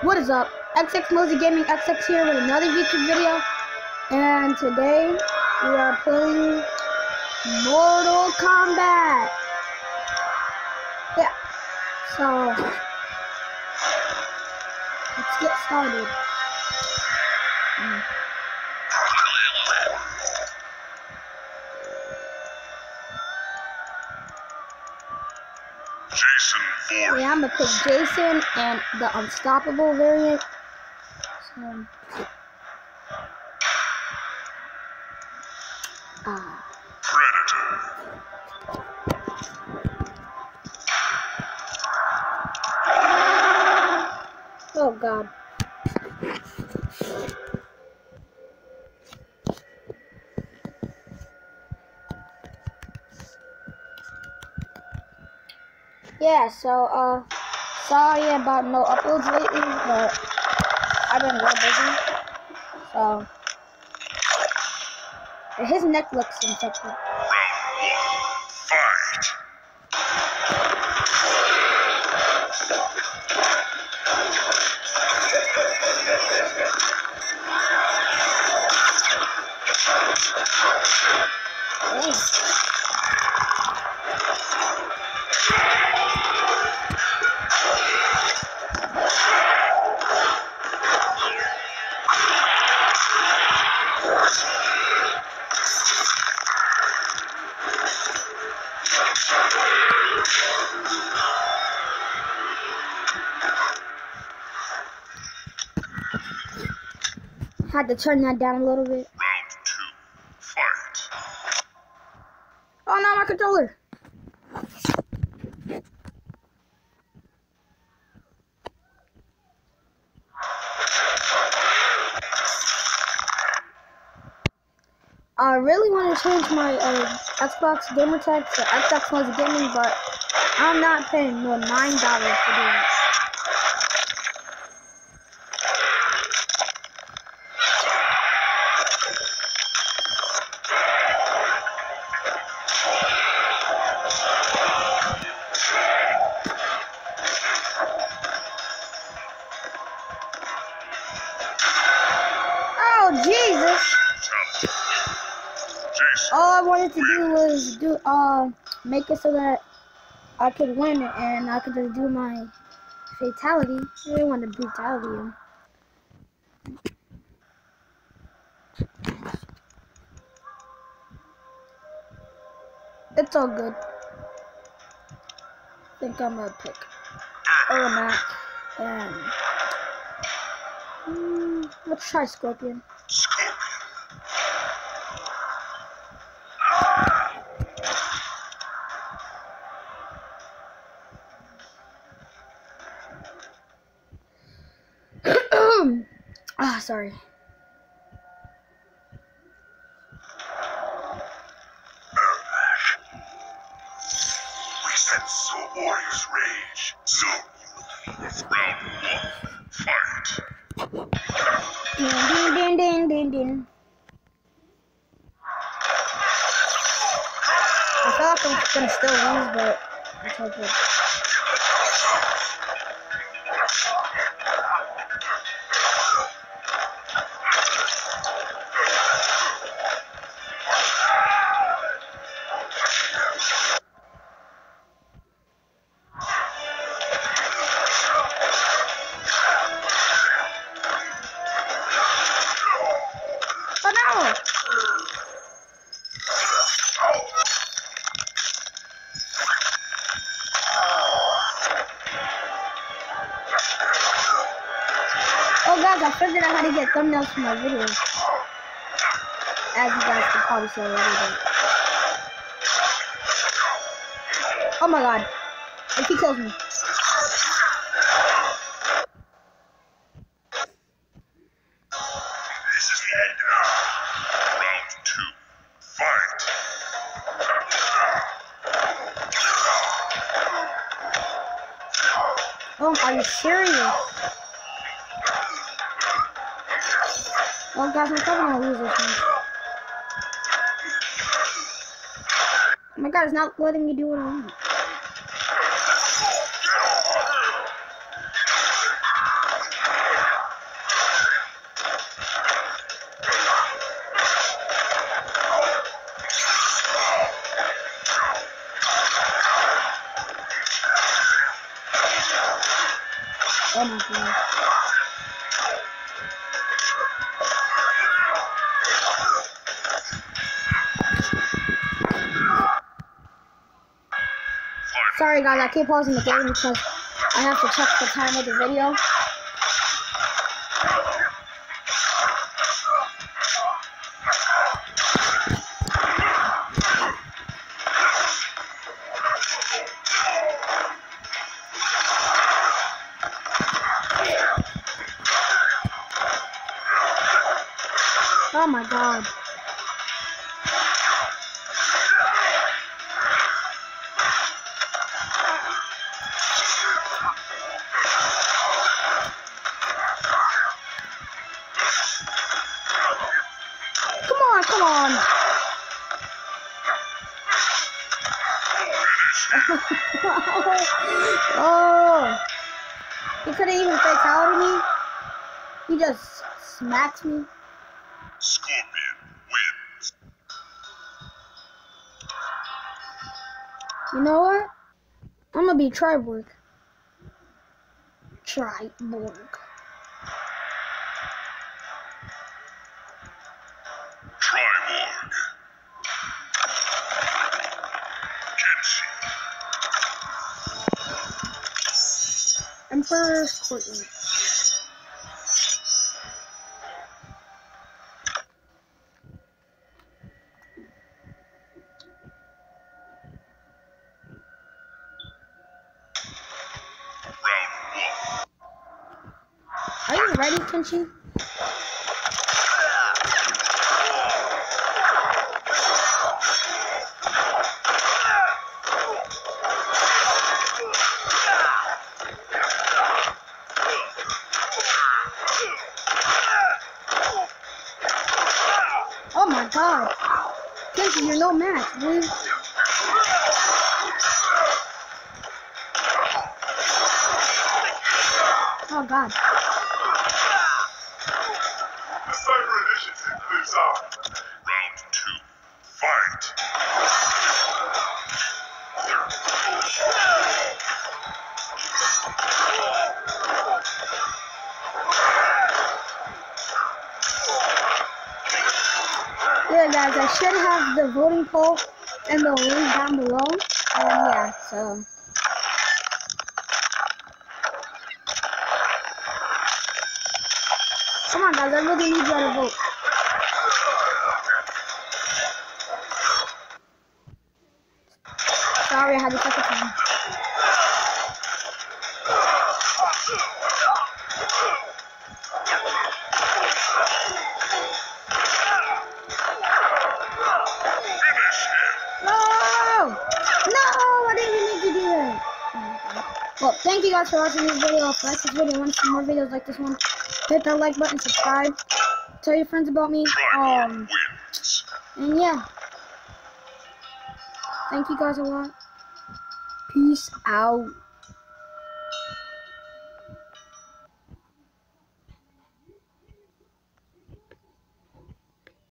What is up? XX Mosey Gaming XX here with another YouTube video. And today we are playing Mortal Kombat. Yeah. So let's get started. Yeah, I'm gonna pick Jason and the Unstoppable variant. So, ah, Predator. oh God. Yeah, so uh sorry about no uploads lately, but I've been real busy. So his neck looks infected. Round Had to turn that down a little bit. Round two. Fight. Oh no, my controller. I really want to change my uh, Xbox gamer tag to Xbox Mosey Gaming, but I'm not paying no nine dollars for do it. To do was do uh make it so that I could win it and I could just do my fatality. I didn't want to brutality. It's all good. I think I'm gonna pick Ermac and mm, let's try Scorpion. Scorpion. Ah, one. Fight. Ding ding ding ding ding ding. I thought I was gonna still lose, but it's all figured out how to get thumbnails for my videos. As you guys can probably see already. Oh my god. If he kills me. This is the end. Round two. Fight. Oh, are you serious? Well, guys, I'm probably gonna lose this one. Oh my god, it's not letting me do what I want. Oh my god. Sorry guys, I keep pausing the game because I have to check the time of the video. Oh my god. Come on, come on. oh. He couldn't even fatality me. He just smacks me. Scorpion wins. You know what? I'm gonna be Triborg. Triborg. Triborg. Emperor Courtney. Round one. Are you ready, Kenshi? You're no match, dude. Oh god. The Cyber Initiative lives on. Guys, I should have the voting poll and the link down below. And yeah, so. Come on, guys, I really need you to vote. Sorry, I had to check the time. Thank you guys for watching this video. If you like this video want see more videos like this one, hit that like button, subscribe, tell your friends about me. Um, and yeah. Thank you guys a lot. Peace out.